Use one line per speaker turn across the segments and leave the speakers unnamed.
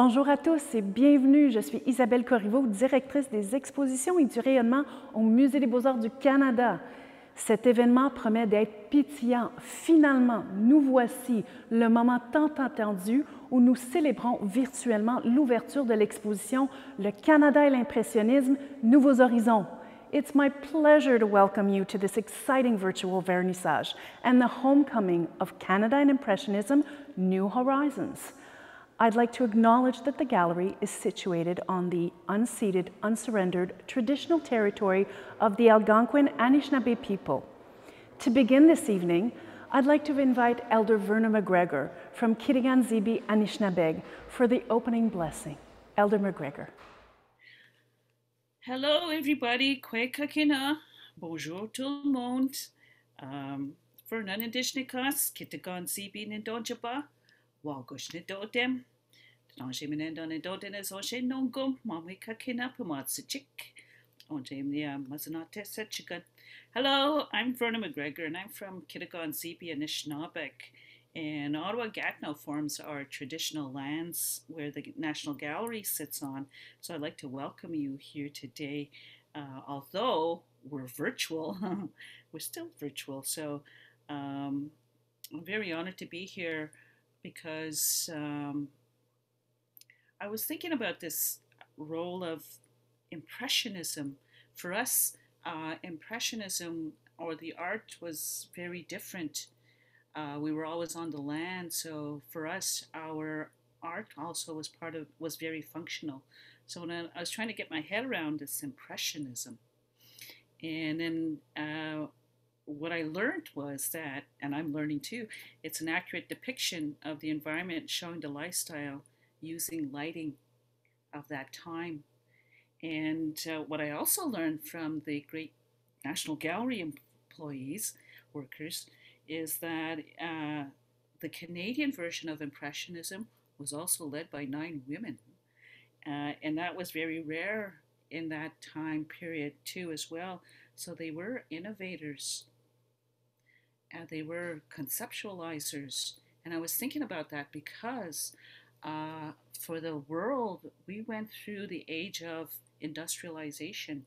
Bonjour à tous et bienvenue. Je suis Isabelle Corriveau, directrice des expositions et du rayonnement au Musée des beaux-arts du Canada. Cet événement promet d'être pétillant. Finalement, nous voici, le moment tant attendu où nous célébrons virtuellement l'ouverture de l'exposition Le Canada et l'impressionnisme, Nouveaux horizons. It's my pleasure to welcome you to this exciting virtual vernissage and the homecoming of Canada and Impressionism, New Horizons. I'd like to acknowledge that the gallery is situated on the unceded, unsurrendered traditional territory of the Algonquin Anishinaabe people. To begin this evening, I'd like to invite Elder Verna McGregor from Kitigan Zibi Anishinaabeg for the opening blessing. Elder McGregor.
Hello, everybody. Kwekakina. Bonjour, tout le monde. Um, Verna Indishnikas, Kitigan Zibi Nindonjaba. Mnia Mazanate Sechikan. Hello, I'm Verna McGregor and I'm from Kitigan Zibi Anishinaabe. And Ottawa Gatineau forms our traditional lands where the National Gallery sits on. So I'd like to welcome you here today. Uh, although we're virtual, we're still virtual. So um, I'm very honored to be here because um, I was thinking about this role of Impressionism. For us, uh, Impressionism or the art was very different. Uh, we were always on the land, so for us, our art also was part of was very functional. So when I, I was trying to get my head around this Impressionism, and then uh, what I learned was that, and I'm learning too, it's an accurate depiction of the environment showing the lifestyle using lighting of that time. And uh, what I also learned from the great National Gallery employees, workers, is that uh, the Canadian version of Impressionism was also led by nine women. Uh, and that was very rare in that time period, too, as well. So they were innovators, and they were conceptualizers. And I was thinking about that because uh, for the world, we went through the age of industrialization.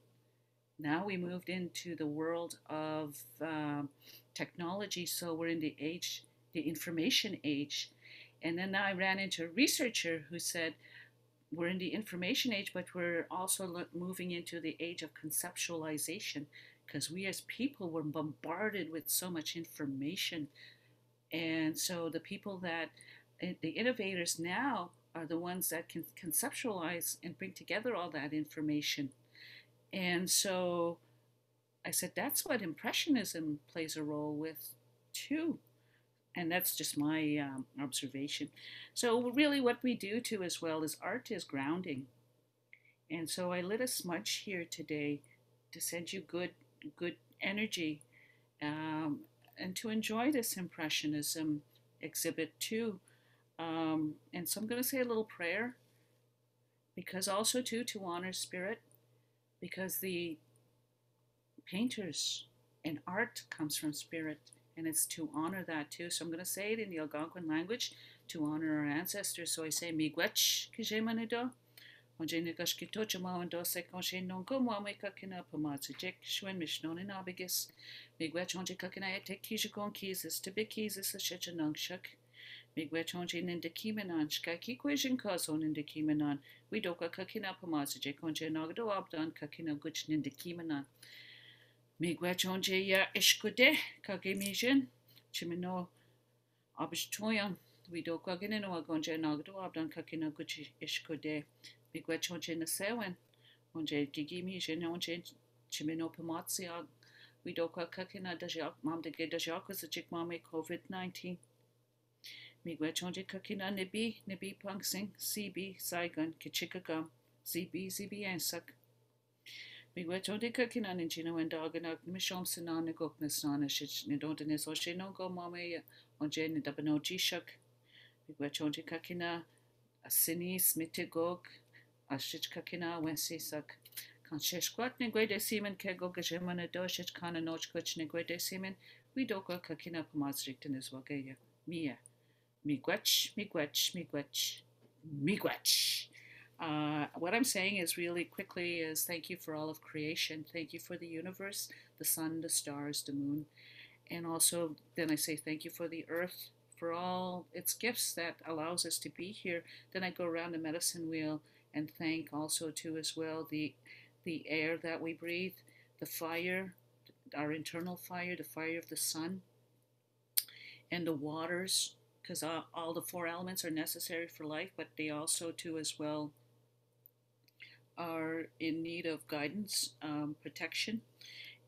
Now we moved into the world of um, technology, so we're in the age, the information age. And then I ran into a researcher who said, we're in the information age, but we're also moving into the age of conceptualization because we as people were bombarded with so much information. And so the people that the innovators now are the ones that can conceptualize and bring together all that information. And so I said, that's what Impressionism plays a role with too. And that's just my um, observation. So, really, what we do too, as well, is art is grounding. And so, I lit a smudge here today to send you good, good energy um, and to enjoy this Impressionism exhibit too. Um, and so I'm going to say a little prayer because also too to honor spirit because the painters and art comes from spirit and it's to honor that too. So I'm going to say it in the Algonquin language to honor our ancestors. So I say miigwech kijemanido. Onje nigashkito chama ando se konshe nongo mwame kakina pamatsu jek shwen mishnon in abigis. Miigwech onje kakina ete kijikon kizis to be kizis a shechanong shuk. Migwechonje nindekimenan, shkaki kwijin kazo nindekimenan, widoka kakina pamazaje konje nagdo abdan kakina guch nindekimenan. Migwechonje ya ishkude kagemijin, chimino abishtoyan, widoka ginino agonje nagdo abdan kakina guch ishkude. Migwechonje nasewen, onje gigimijin onje chimino pamatsia, widoka kakina dajak mam de gedajak as a mame COVID-19. Miigwechonje kakina nibi, nibi punksing, CB, Saigon, Kichikagam, ZB, ZB ansak. Miigwechonje kakina ninjino and dogana, mishom sanana goknas nana shich nidontanis o shino go mame onje nidabano jishak. Miigwechonje kakina asinis mitigog, ashich kakina wensisak. Kan sheshkwat nigwede simen kego gajemana doshich kana nochkwach nigwede simen, we doka kakina pamazriktanis wageya. Mia. Miigwech, miigwech, miigwech. miigwech. Uh, what I'm saying is really quickly is thank you for all of creation. Thank you for the universe, the sun, the stars, the moon. And also then I say thank you for the earth, for all its gifts that allows us to be here. Then I go around the medicine wheel and thank also too as well the the air that we breathe, the fire, our internal fire, the fire of the sun, and the waters, because all, all the four elements are necessary for life, but they also too as well are in need of guidance, um, protection.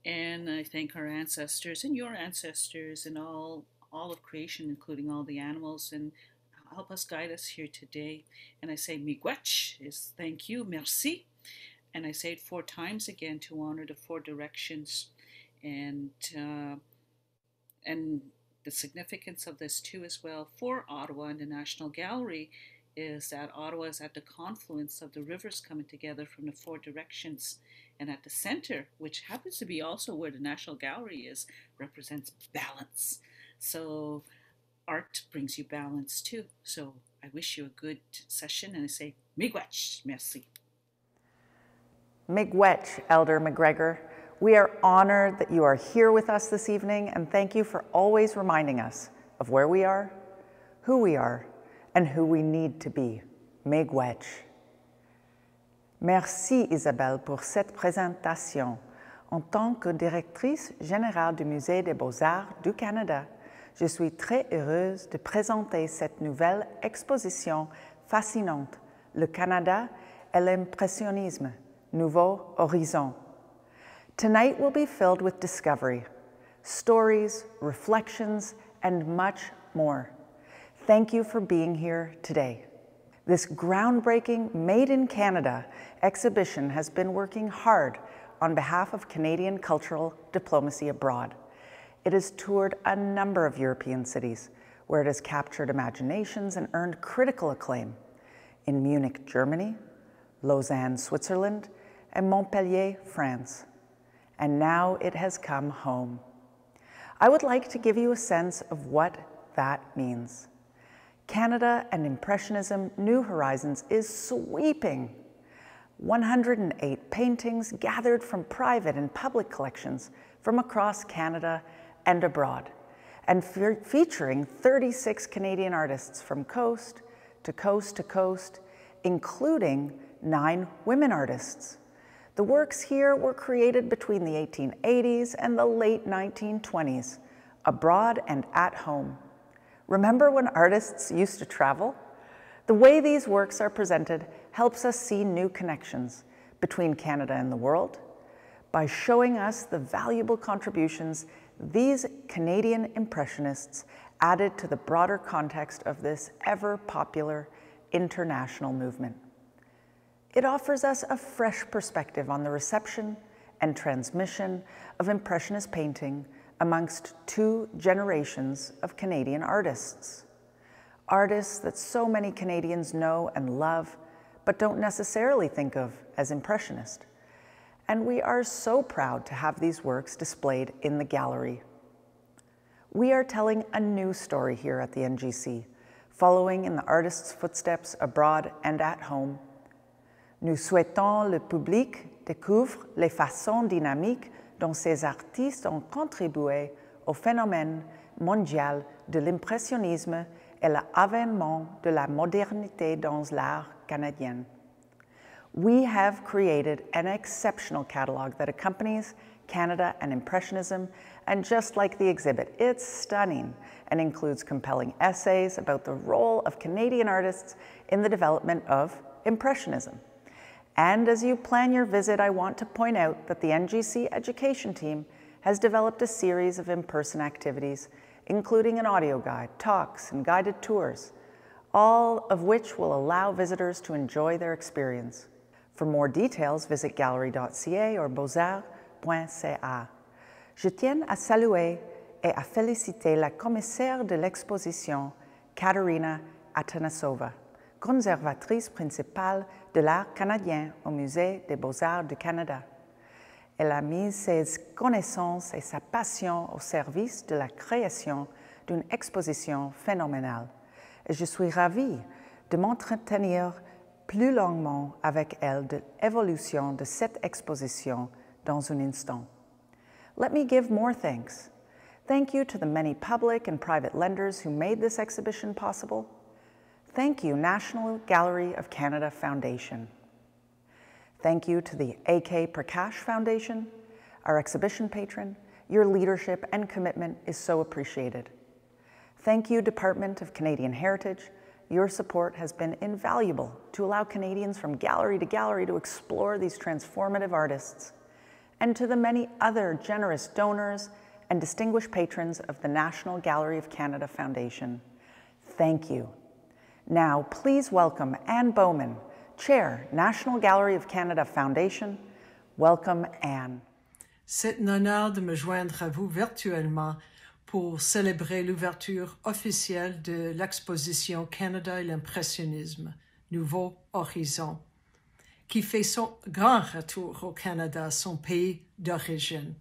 And I thank our ancestors and your ancestors and all all of creation, including all the animals, and help us guide us here today. And I say miigwech is thank you, merci. And I say it four times again to honor the four directions and uh, and the significance of this too as well for Ottawa and the National Gallery is that Ottawa is at the confluence of the rivers coming together from the four directions. And at the center, which happens to be also where the National Gallery is, represents balance. So art brings you balance too. So I wish you a good session and I say, miigwech, merci.
Miigwech, Elder McGregor. We are honored that you are here with us this evening and thank you for always reminding us of where we are, who we are, and who we need to be. Miigwech. Merci Isabelle pour cette présentation. En tant que directrice générale du Musée des beaux-arts du Canada, je suis très heureuse de présenter cette nouvelle exposition fascinante, Le Canada et l'impressionnisme, Nouveau Horizon. Tonight will be filled with discovery, stories, reflections, and much more. Thank you for being here today. This groundbreaking Made in Canada exhibition has been working hard on behalf of Canadian cultural diplomacy abroad. It has toured a number of European cities where it has captured imaginations and earned critical acclaim in Munich, Germany, Lausanne, Switzerland, and Montpellier, France. And now it has come home. I would like to give you a sense of what that means. Canada and Impressionism New Horizons is sweeping. 108 paintings gathered from private and public collections from across Canada and abroad, and fe featuring 36 Canadian artists from coast to coast to coast, including nine women artists. The works here were created between the 1880s and the late 1920s, abroad and at home. Remember when artists used to travel? The way these works are presented helps us see new connections between Canada and the world by showing us the valuable contributions these Canadian Impressionists added to the broader context of this ever popular international movement. It offers us a fresh perspective on the reception and transmission of Impressionist painting amongst two generations of Canadian artists. Artists that so many Canadians know and love, but don't necessarily think of as Impressionist. And we are so proud to have these works displayed in the gallery. We are telling a new story here at the NGC, following in the artist's footsteps abroad and at home. Nous souhaitons le public découvre les façons dynamiques dont ces artistes ont contribué au phénomène mondial de l'impressionnisme et l'avènement de la modernité dans l'art canadien. We have created an exceptional catalog that accompanies Canada and Impressionism, and just like the exhibit, it's stunning and includes compelling essays about the role of Canadian artists in the development of Impressionism. And as you plan your visit, I want to point out that the NGC education team has developed a series of in-person activities, including an audio guide, talks, and guided tours, all of which will allow visitors to enjoy their experience. For more details, visit gallery.ca or beaux-arts.ca. Je tiens à saluer et à féliciter la commissaire de l'exposition, Katerina Atanassova conservatrice principale de l'art canadien au Musée des beaux-arts du Canada. Elle a mis ses connaissances et sa passion au service de la création d'une exposition phénoménale. Et je suis ravie de m'entretenir plus longuement avec elle de l'évolution de cette exposition dans un instant. Let me give more thanks. Thank you to the many public and private lenders who made this exhibition possible. Thank you, National Gallery of Canada Foundation. Thank you to the AK Prakash Foundation, our exhibition patron. Your leadership and commitment is so appreciated. Thank you, Department of Canadian Heritage. Your support has been invaluable to allow Canadians from gallery to gallery to explore these transformative artists. And to the many other generous donors and distinguished patrons of the National Gallery of Canada Foundation, thank you. Now, please welcome Anne Bowman, Chair, National Gallery of Canada Foundation. Welcome, Anne.
C'est un honneur de me joindre à vous virtuellement pour célébrer l'ouverture officielle de l'exposition Canada et l'impressionnisme, Nouveau Horizon, qui fait son grand retour au Canada, son pays d'origine.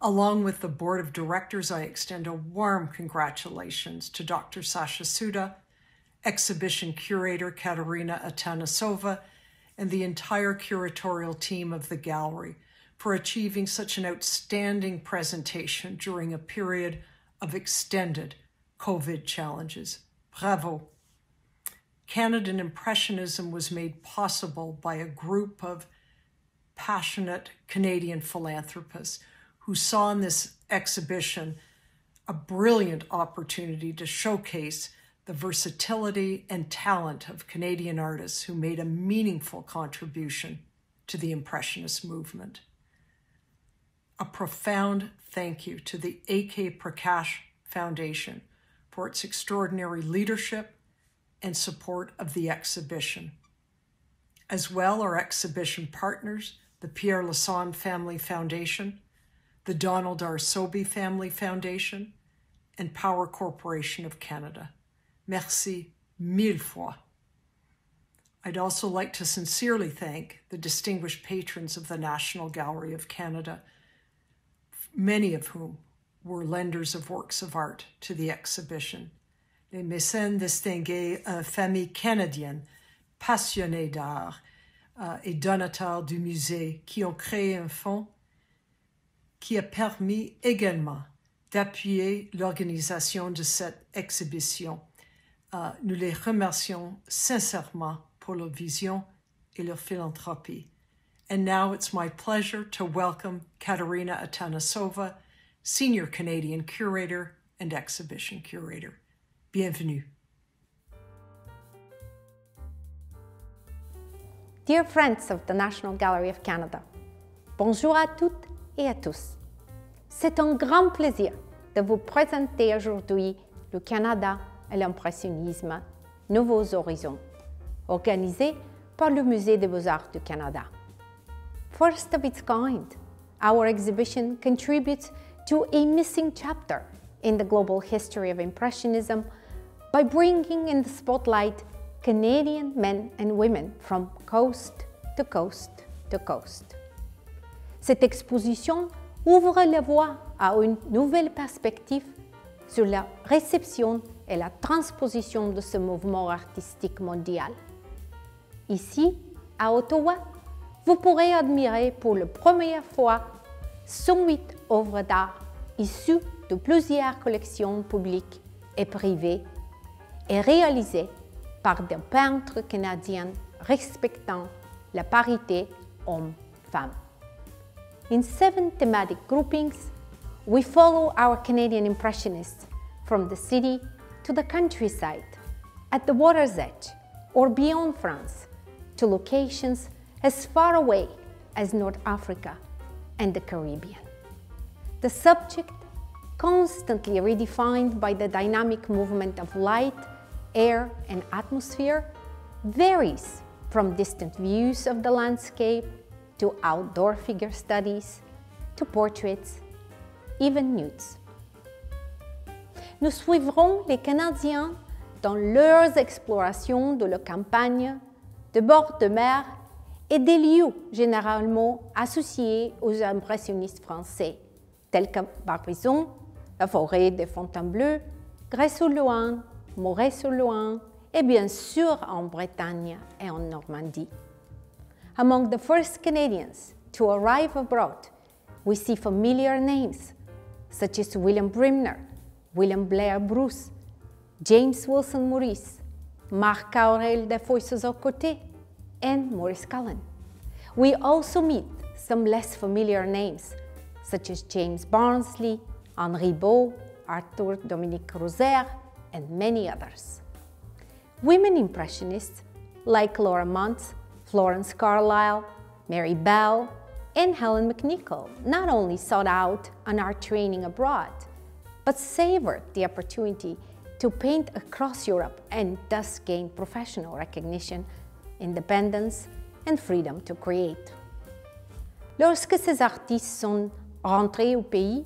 Along with the board of directors, I extend a warm congratulations to Dr. Sasha Suda, exhibition curator Katerina Atanassova, and the entire curatorial team of the gallery for achieving such an outstanding presentation during a period of extended COVID challenges. Bravo. Canadian Impressionism was made possible by a group of passionate Canadian philanthropists who saw in this exhibition a brilliant opportunity to showcase the versatility and talent of Canadian artists who made a meaningful contribution to the Impressionist movement. A profound thank you to the AK Prakash Foundation for its extraordinary leadership and support of the exhibition. As well, our exhibition partners, the Pierre Lassonde Family Foundation, the Donald R. Sobey Family Foundation, and Power Corporation of Canada. Merci mille fois. I'd also like to sincerely thank the distinguished patrons of the National Gallery of Canada, many of whom were lenders of works of art to the exhibition. Les mécènes distingués, euh, famille canadienne, passionnée d'art euh, et donateurs du musée qui ont créé un fonds qui a permis également d'appuyer l'organisation de cette exhibition Uh, nous les remercions sincèrement pour leur vision et leur philanthropie. And now it's my pleasure to welcome Katerina Atanasova, Senior Canadian Curator and Exhibition Curator. Bienvenue.
Dear friends of the National Gallery of Canada, bonjour à toutes et à tous. C'est un grand plaisir de vous présenter aujourd'hui le Canada l'impressionnisme Nouveaux Horizons, organisé par le Musée des Beaux-Arts du Canada. First of its kind, our exhibition contributes to a missing chapter in the global history of Impressionism by bringing in the spotlight Canadian men and women from coast to coast to coast. Cette exposition ouvre la voie à une nouvelle perspective sur la réception et la transposition de ce mouvement artistique mondial. Ici, à Ottawa, vous pourrez admirer pour la première fois 108 œuvres d'art issues de plusieurs collections publiques et privées et réalisées par des peintres canadiens respectant la parité homme-femme. In seven thematic groupings, we follow our Canadian Impressionists from the city to the countryside, at the water's edge, or beyond France, to locations as far away as North Africa and the Caribbean. The subject, constantly redefined by the dynamic movement of light, air, and atmosphere, varies from distant views of the landscape to outdoor figure studies to portraits, even nudes. Nous suivrons les Canadiens dans leurs explorations de la campagne, de bord de mer et des lieux généralement associés aux impressionnistes français, tels que Barbizon, la forêt de Fontainebleau, Grès-sur-Loing, Moret-sur-Loing et bien sûr en Bretagne et en Normandie. Among the first Canadians to arrive abroad, we see familiar names such as William Brimner, William Blair Bruce, James Wilson Morrice, Marc-Aurèle de Foy Suzor-Coté, and Maurice Cullen. We also meet some less familiar names such as James Barnsley, Henri Beau, Arthur Dominique Rozaire, and many others. Women Impressionists like Laura Muntz, Florence Carlyle, Mary Bell, and Helen McNicoll not only sought out an art training abroad, but savored the opportunity to paint across Europe and thus gain professional recognition, independence, and freedom to create. Lorsque ces artistes sont rentrés au pays,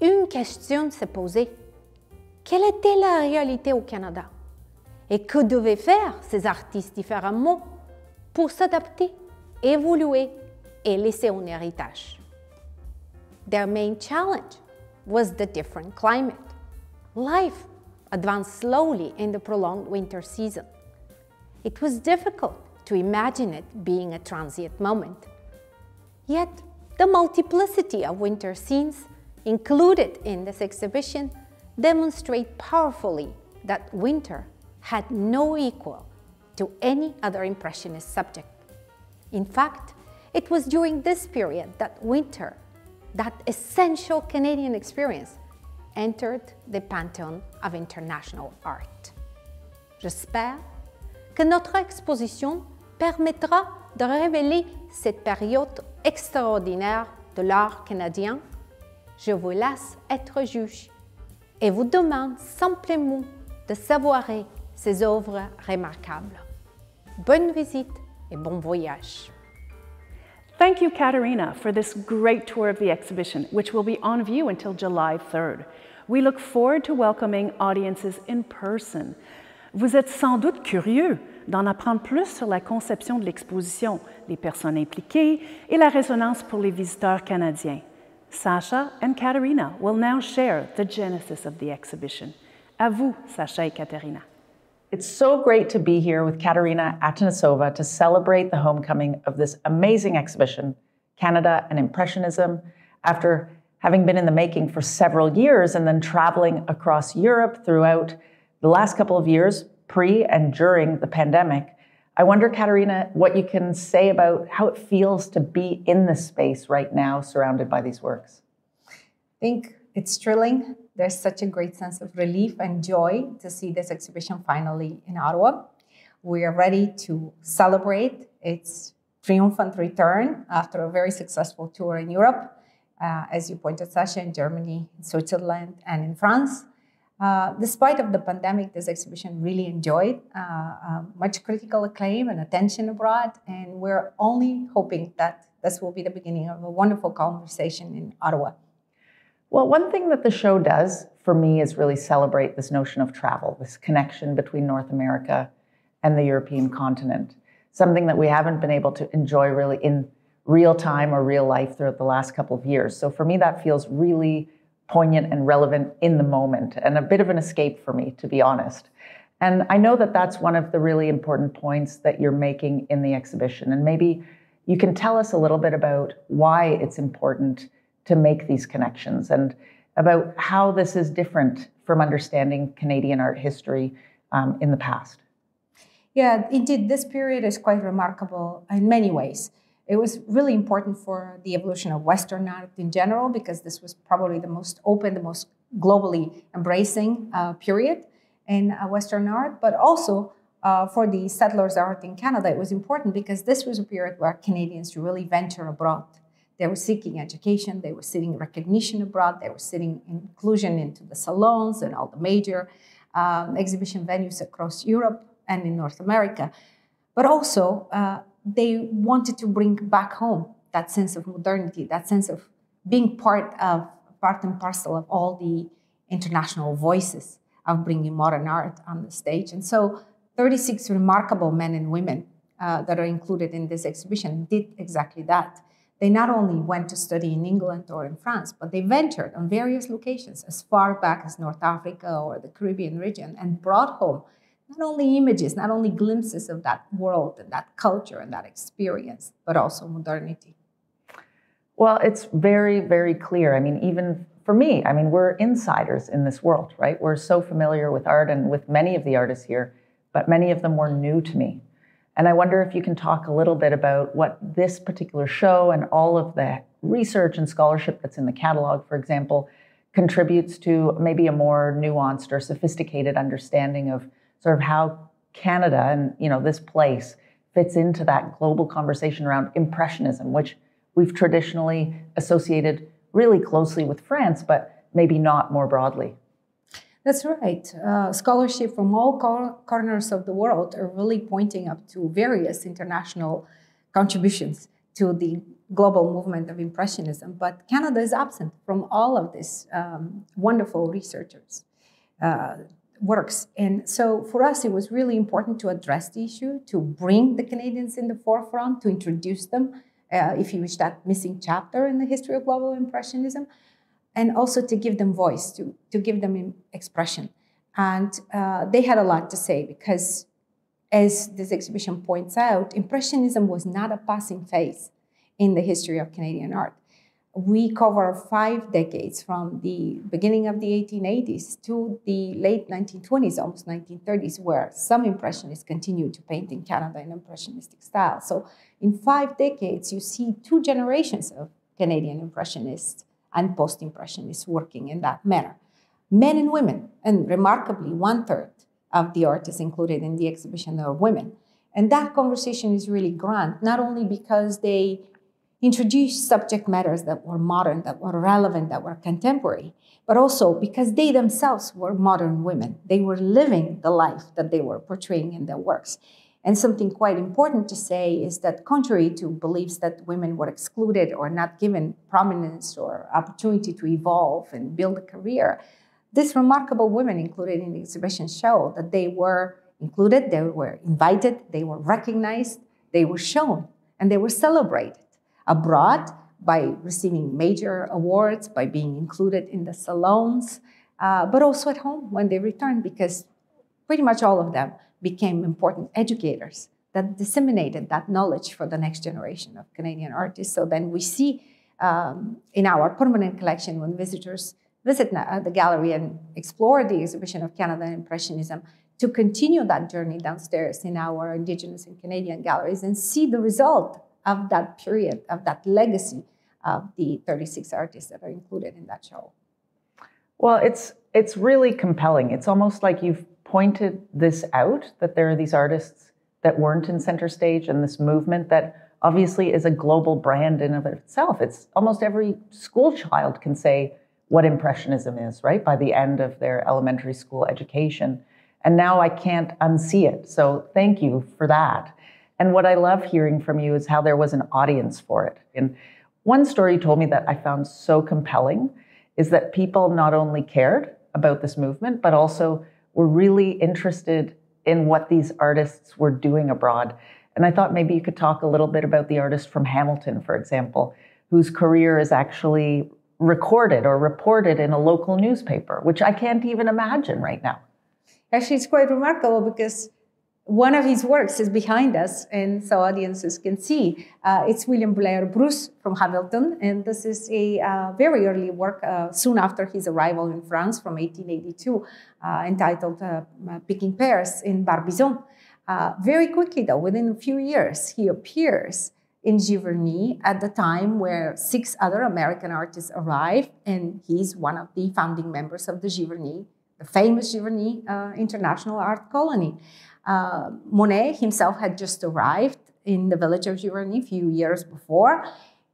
une question s'est posée. Quelle était la réalité au Canada? Et que devaient faire ces artistes différemment pour s'adapter, évoluer et laisser un héritage? Their main challenge was the different climate. Life advanced slowly in the prolonged winter season. It was difficult to imagine it being a transient moment. Yet, the multiplicity of winter scenes included in this exhibition demonstrate powerfully that winter had no equal to any other Impressionist subject. In fact, it was during this period that winter, that essential Canadian experience, entered the pantheon of international art. J'espère que notre exposition permettra de révéler cette période extraordinaire de l'art canadien. Je vous laisse être juge et vous demande simplement de savourer ces œuvres remarquables. Bonne visite et bon voyage.
Thank you, Katerina, for this great tour of the exhibition, which will be on view until July 3rd. We look forward to welcoming audiences in person. Vous êtes sans doute curieux d'en apprendre plus sur la conception de l'exposition, les personnes impliquées et la résonance pour les visiteurs canadiens. Sasha and Katerina will now share the genesis of the exhibition. À vous, Sasha et Katerina.
It's so great to be here with Katerina Atanassova to celebrate the homecoming of this amazing exhibition, Canada and Impressionism, after having been in the making for several years and then traveling across Europe throughout the last couple of years, pre and during the pandemic. I wonder, Katerina, what you can say about how it feels to be in this space right now, surrounded by these works.
I think it's thrilling there's such a great sense of relief and joy to see this exhibition finally in Ottawa. We are ready to celebrate its triumphant return after a very successful tour in Europe, uh, as you pointed, Sasha, in Germany, in Switzerland, and in France. Uh, despite of the pandemic, this exhibition really enjoyed uh, uh much critical acclaim and attention abroad, and we're only hoping that this will be the beginning of a wonderful conversation in Ottawa.
Well, one thing that the show does for me is really celebrate this notion of travel, this connection between North America and the European continent, something that we haven't been able to enjoy really in real time or real life throughout the last couple of years. So for me, that feels really poignant and relevant in the moment and a bit of an escape for me, to be honest. And I know that that's one of the really important points that you're making in the exhibition. And maybe you can tell us a little bit about why it's important to make these connections and about how this is different from understanding Canadian art history um, in the past.
Yeah, indeed, this period is quite remarkable in many ways. It was really important for the evolution of Western art in general because this was probably the most open, the most globally embracing uh, period in uh, Western art, but also uh, for the settlers' art in Canada, it was important because this was a period where Canadians really venture abroad. They were seeking education, they were seeking recognition abroad, they were seeking inclusion into the salons and all the major um, exhibition venues across Europe and in North America. But also, uh, they wanted to bring back home that sense of modernity, that sense of being part of part and parcel of all the international voices of bringing modern art on the stage. And so, 36 remarkable men and women uh, that are included in this exhibition did exactly that. They not only went to study in England or in France, but they ventured on various locations as far back as North Africa or the Caribbean region and brought home not only images, not only glimpses of that world and that culture and that experience, but also modernity.
Well, it's very, very clear. I mean, even for me, I mean, we're insiders in this world, right? We're so familiar with art and with many of the artists here, but many of them were new to me. And I wonder if you can talk a little bit about what this particular show and all of the research and scholarship that's in the catalog, for example, contributes to maybe a more nuanced or sophisticated understanding of sort of how Canada and you know this place fits into that global conversation around impressionism, which we've traditionally associated really closely with France, but maybe not more broadly.
That's right. Uh, scholarship from all cor- corners of the world are really pointing up to various international contributions to the global movement of Impressionism. But Canada is absent from all of these um, wonderful researchers' uh, works. And so for us, it was really important to address the issue, to bring the Canadians in the forefront, to introduce them, uh, if you wish, that missing chapter in the history of global Impressionism and also to give them voice, to, to give them expression. And uh, they had a lot to say because, as this exhibition points out, Impressionism was not a passing phase in the history of Canadian art. We cover five decades from the beginning of the 1880s to the late 1920s, almost 1930s, where some Impressionists continued to paint in Canada in Impressionistic style. So, in five decades, you see two generations of Canadian Impressionists and post impressionists working in that manner. Men and women, and remarkably, one third of the artists included in the exhibition are women. And that conversation is really grand, not only because they introduced subject matters that were modern, that were relevant, that were contemporary, but also because they themselves were modern women. They were living the life that they were portraying in their works. And something quite important to say is that, contrary to beliefs that women were excluded or not given prominence or opportunity to evolve and build a career, these remarkable women included in the exhibition show that they were included, they were invited, they were recognized, they were shown, and they were celebrated abroad by receiving major awards, by being included in the salons, uh, but also at home when they returned, because pretty much all of them became important educators that disseminated that knowledge for the next generation of Canadian artists. So then we see um, in our permanent collection when visitors visit uh, the gallery and explore the exhibition of Canada Impressionism to continue that journey downstairs in our Indigenous and Canadian galleries and see the result of that period, of that legacy of the 36 artists that are included in that show.
Well, it's it's really compelling. It's almost like you've pointed this out that there are these artists that weren't in center stage and this movement that obviously is a global brand in of itself. It's almost every school child can say what impressionism is, right? By the end of their elementary school education. And now I can't unsee it. So thank you for that. And what I love hearing from you is how there was an audience for it. And one story you told me that I found so compelling is that people not only cared about this movement, but also were really interested in what these artists were doing abroad. And I thought maybe you could talk a little bit about the artist from Hamilton, for example, whose career is actually recorded or reported in a local newspaper, which I can't even imagine right now.
Actually, it's quite remarkable because one of his works is behind us, and so audiences can see. Uh, it's William Blair Bruce from Hamilton, and this is a uh, very early work, uh, soon after his arrival in France from 1882, uh, entitled uh, Picking Pears in Barbizon. Uh, very quickly, though, within a few years, he appears in Giverny at the time where six other American artists arrive, and he's one of the founding members of the Giverny, the famous Giverny International Art Colony. Uh, Monet himself had just arrived in the village of Giverny a few years before.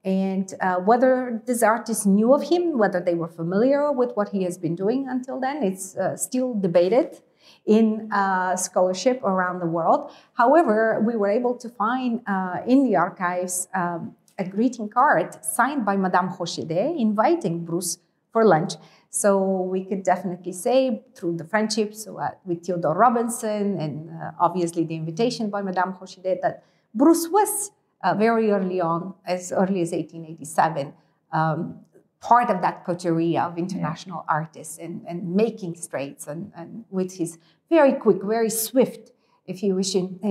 And uh, whether these artists knew of him, whether they were familiar with what he has been doing until then, it's uh, still debated in uh, scholarship around the world. However, we were able to find uh, in the archives um, a greeting card signed by Madame Hoschedé inviting Bruce for lunch. So we could definitely say through the friendships uh, with Theodore Robinson and uh, obviously the invitation by Madame Hoschedé that Bruce was uh, very early on, as early as 1887, um, part of that coterie of international yeah. artists and, and making straits and, and with his very quick, very swift, if you wish, in, uh,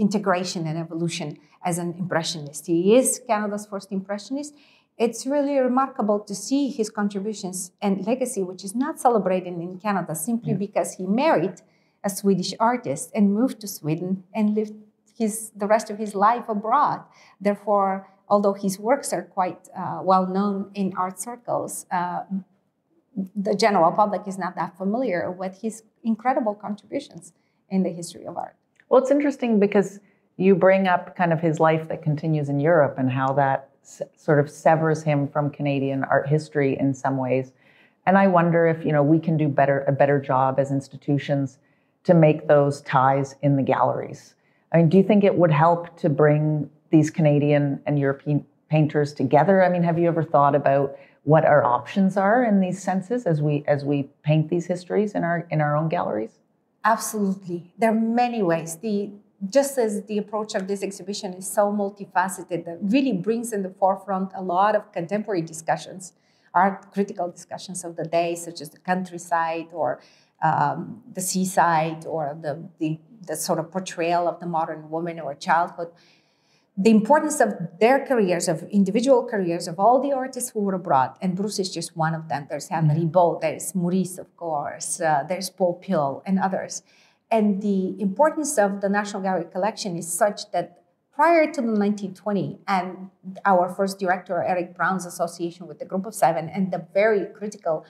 integration and evolution as an impressionist. He is Canada's first impressionist. It's really remarkable to see his contributions and legacy, which is not celebrated in Canada simply yeah. because he married a Swedish artist and moved to Sweden and lived his, the rest of his life abroad. Therefore, although his works are quite uh, well known in art circles, uh, the general public is not that familiar with his incredible contributions in the history of art.
Well, it's interesting because you bring up kind of his life that continues in Europe and how that sort of severs him from Canadian art history in some ways. And I wonder if you know we can do better a better job as institutions to make those ties in the galleries. I mean, do you think it would help to bring these Canadian and European painters together? I mean, have you ever thought about what our options are in these senses as we as we paint these histories in our in our own galleries?
Absolutely. There are many ways. The just as the approach of this exhibition is so multifaceted that really brings in the forefront a lot of contemporary discussions, art critical discussions of the day, such as the countryside or um, the seaside or the, the, the sort of portrayal of the modern woman or childhood the importance of their careers, of individual careers, of all the artists who were abroad. And Bruce is just one of them. There's Anne mm-hmm. there's Morrice, of course, uh, there's Paul Peel, and others. And the importance of the National Gallery collection is such that prior to the 1920 and our first director, Eric Brown's association with the Group of Seven, and the very critical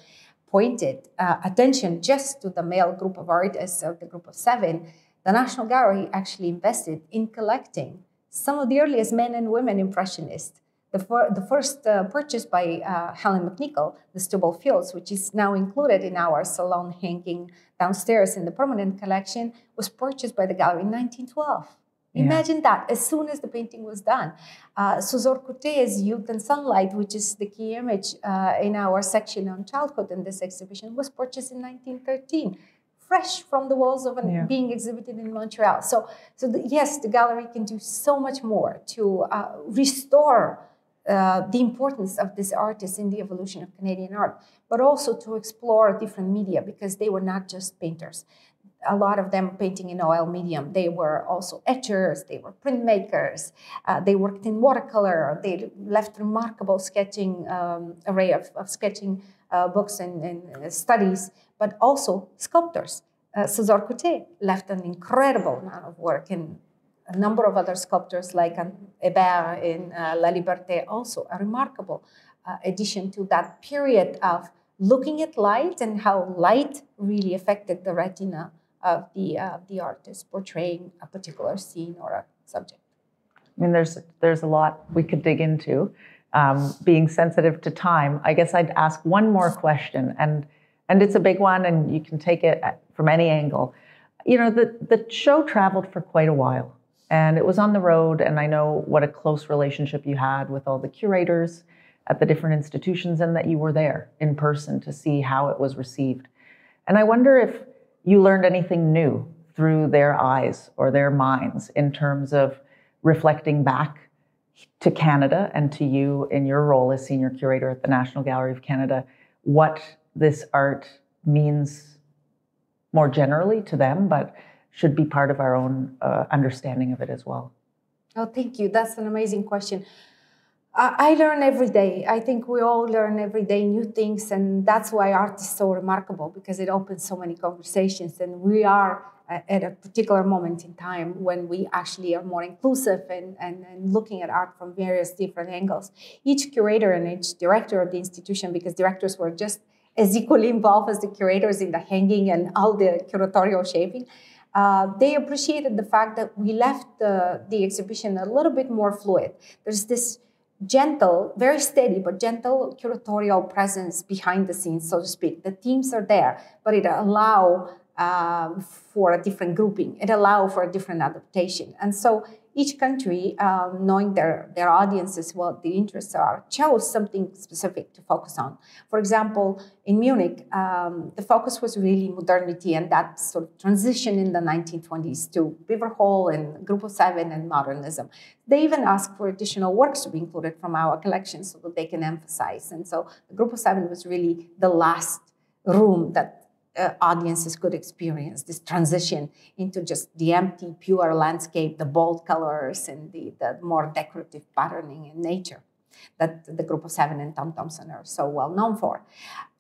pointed uh, attention just to the male group of artists of the Group of Seven, the National Gallery actually invested in collecting some of the earliest men and women impressionists. The, fir- the first uh, purchase by uh, Helen McNicoll, the Stubble Fields, which is now included in our salon hanging downstairs in the permanent collection, was purchased by the gallery in 1912. Yeah. Imagine that, as soon as the painting was done. Uh, Suzor Coté's Youth and Sunlight, which is the key image uh, in our section on childhood in this exhibition, was purchased in 1913 fresh from the walls of an, yeah. being exhibited in Montreal. So, so the, yes, the gallery can do so much more to uh, restore uh, the importance of this artist in the evolution of Canadian art, but also to explore different media because they were not just painters. A lot of them painting in oil medium. They were also etchers, they were printmakers, uh, they worked in watercolor, they left remarkable sketching um, array of, of sketching uh, books and, and uh, studies, but also sculptors. Uh, Coté left an incredible amount of work, and a number of other sculptors like Hébert in uh, La Liberté, also a remarkable uh, addition to that period of looking at light and how light really affected the retina of the, uh, the artist portraying a particular scene or a subject.
I mean, there's there's a lot we could dig into um, being sensitive to time, I guess I'd ask one more question, and and it's a big one, and you can take it from any angle. You know, the the show traveled for quite a while, and it was on the road, and I know what a close relationship you had with all the curators at the different institutions, and that you were there in person to see how it was received. And I wonder if you learned anything new through their eyes or their minds in terms of reflecting back to Canada and to you in your role as senior curator at the National Gallery of Canada what this art means more generally to them, but should be part of our own uh, understanding of it as well.
Oh, thank you. That's an amazing question. I learn every day. I think we all learn every day new things, and that's why art is so remarkable because it opens so many conversations. And we are at a particular moment in time when we actually are more inclusive and, and, and, looking at art from various different angles. Each curator and each director of the institution, because directors were just as equally involved as the curators in the hanging and all the curatorial shaping, uh, they appreciated the fact that we left the, the exhibition a little bit more fluid. There's this gentle, very steady, but gentle curatorial presence behind the scenes, so to speak. The themes are there, but it allow um, for a different grouping. It allows for a different adaptation. And so each country, um, knowing their, their audiences, what the interests are, chose something specific to focus on. For example, in Munich, um, the focus was really modernity and that sort of transition in the 1920s to Beaver Hall and Group of Seven and modernism. They even asked for additional works to be included from our collection so that they can emphasize. And so the Group of Seven was really the last room that uh, audiences could experience this transition into just the empty, pure landscape, the bold colors, and the, the more decorative patterning in nature that the group of seven and Tom Thomson are so well known for.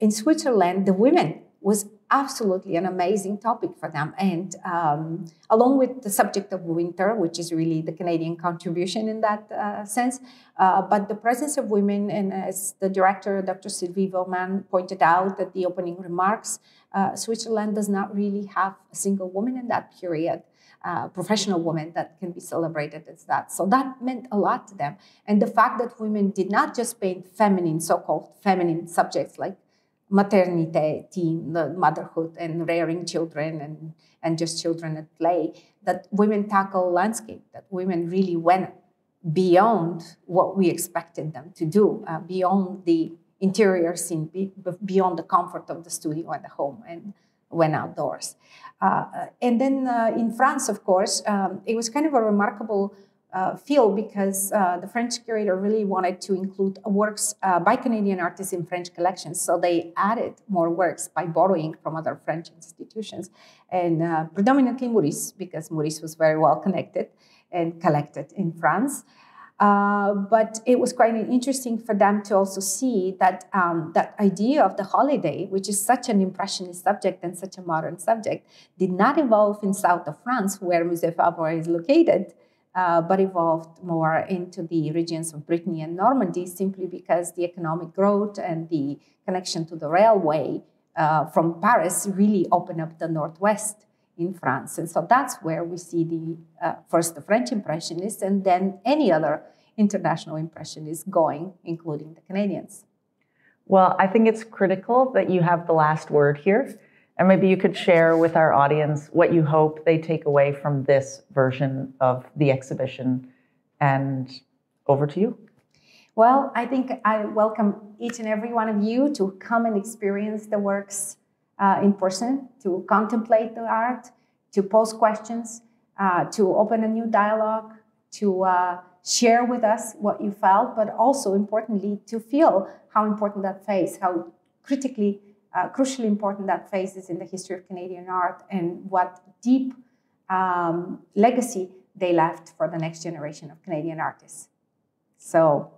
In Switzerland, the women was absolutely an amazing topic for them. And um, along with the subject of winter, which is really the Canadian contribution in that uh, sense, uh, but the presence of women, and as the director, Dr. Sylvie Wuhrmann, pointed out at the opening remarks, uh, Switzerland does not really have a single woman in that period. Uh, professional woman that can be celebrated as that. So that meant a lot to them. And the fact that women did not just paint feminine, so called feminine subjects like maternity, motherhood, and rearing children, and, and just children at play, that women tackle landscape, that women really went beyond what we expected them to do, uh, beyond the interior scene, beyond the comfort of the studio and the home, and went outdoors. Uh, and then uh, in France, of course, um, it was kind of a remarkable uh, because uh, the French curator really wanted to include works uh, by Canadian artists in French collections. So they added more works by borrowing from other French institutions, and uh, predominantly Morrice, because Morrice was very well connected and collected in France. Uh, but it was quite interesting for them to also see that um, that idea of the holiday, which is such an impressionist subject and such a modern subject, did not evolve in south of France, where Musée Fabre is located, uh, but evolved more into the regions of Brittany and Normandy, simply because the economic growth and the connection to the railway uh, from Paris really opened up the northwest in France. And so that's where we see the uh, first the French Impressionists and then any other international Impressionists going, including the Canadians.
Well, I think it's critical that you have the last word here. And maybe you could share with our audience what you hope they take away from this version of the exhibition. And over to you.
Well, I think I welcome each and every one of you to come and experience the works uh, in person, to contemplate the art, to pose questions, uh, to open a new dialogue, to uh, share with us what you felt, but also importantly, to feel how important that face, how critically, uh, crucially important that phase is in the history of Canadian art and what deep um, legacy they left for the next generation of Canadian artists. So,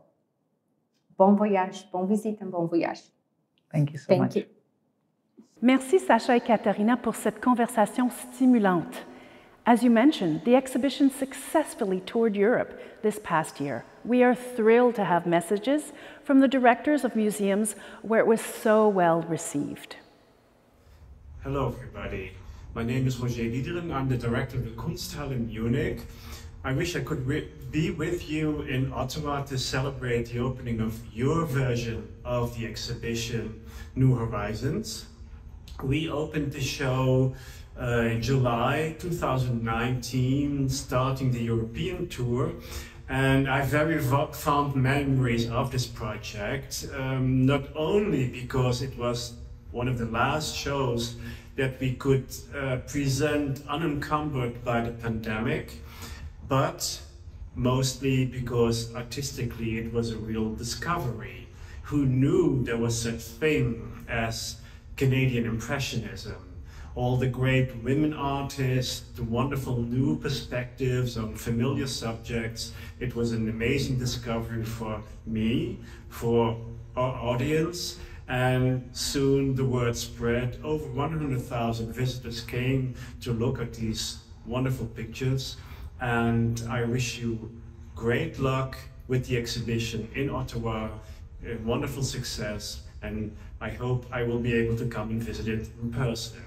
bon voyage, bon visite, and bon voyage.
Thank you so
Thank
much.
You.
Merci Sasha et Katerina pour cette conversation stimulante. As you mentioned, the exhibition successfully toured Europe this past year. We are thrilled to have messages from the directors of museums where it was so well received.
Hello, everybody. My name is Roger Diederen. I'm the director of the Kunsthalle in Munich. I wish I could be with you in Ottawa to celebrate the opening of your version of the exhibition New Horizons. We opened the show uh, in July 2019, starting the European tour. And I very fond memories of this project, um, not only because it was one of the last shows that we could uh, present unencumbered by the pandemic, but mostly because artistically it was a real discovery. Who knew there was such thing as Canadian Impressionism? All the great women artists, the wonderful new perspectives on familiar subjects. It was an amazing discovery for me, for our audience, and soon the word spread. Over 100,000 visitors came to look at these wonderful pictures, and I wish you great luck with the exhibition in Ottawa, a wonderful success, and I hope I will be able to come and visit it in person.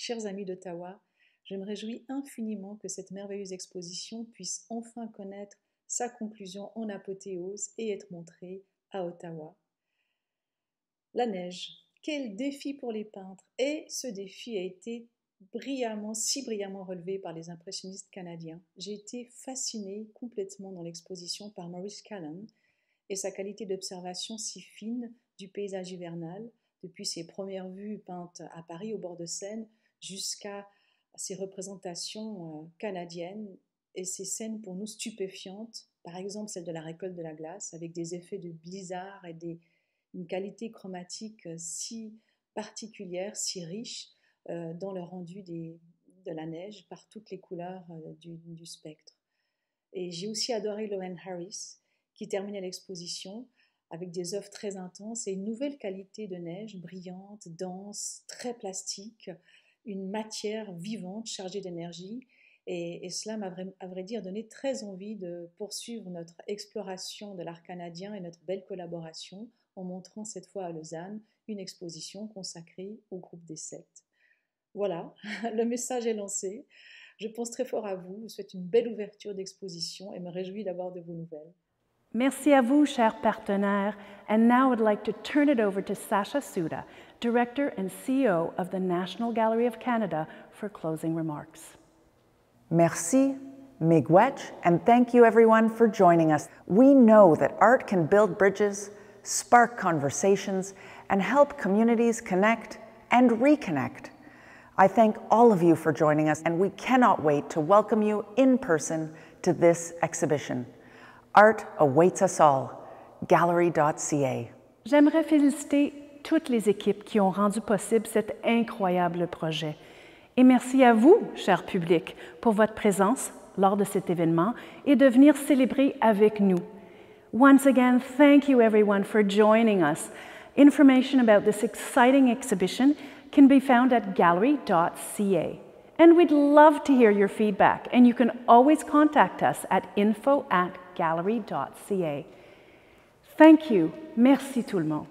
Chers amis d'Ottawa, je me réjouis infiniment que cette merveilleuse exposition puisse enfin connaître sa conclusion en apothéose et être montrée à Ottawa. La neige, quel défi pour les peintres Et ce défi a été brillamment, si brillamment relevé par les impressionnistes canadiens. J'ai été fascinée complètement dans l'exposition par Maurice Callan et sa qualité d'observation si fine du paysage hivernal, depuis ses premières vues peintes à Paris au bord de Seine jusqu'à ces représentations euh, canadiennes et ces scènes pour nous stupéfiantes, par exemple celle de la récolte de la glace, avec des effets de blizzard et une qualité chromatique euh, si particulière, si riche dans le rendu de la neige par toutes les couleurs du, du spectre. Et j'ai aussi adoré Lowen Harris, qui terminait l'exposition avec des œuvres très intenses et une nouvelle qualité de neige, brillante, dense, très plastique, une matière vivante, chargée d'énergie. Et, cela m'a, à vrai dire, donné très envie de poursuivre notre exploration de l'art canadien et notre belle collaboration en montrant cette fois à Lausanne une exposition consacrée au groupe des sept. Voilà, le message est lancé. Je pense très fort à vous, je vous souhaite une belle ouverture d'exposition et me réjouis d'avoir de vos nouvelles.
Merci à vous, chers partenaires. And now I'd like to turn it over to Sasha Suda, Director and CEO of the National Gallery of Canada, for closing remarks.
Merci, Miigwech, and thank you everyone for joining us. We know that art can build bridges, spark conversations, and help communities connect and reconnect. I thank all of you for joining us, and we cannot wait to welcome you in person to this exhibition. Art awaits us all. Gallery.ca.
J'aimerais féliciter toutes les équipes qui ont rendu possible cet incroyable projet. Et merci à vous, cher public, pour votre présence lors de cet événement et de venir célébrer avec nous. Once again, thank you everyone for joining us. Information about this exciting exhibition can be found at gallery.ca. And we'd love to hear your feedback, and you can always contact us at info at gallery.ca. Thank you. Merci tout le monde.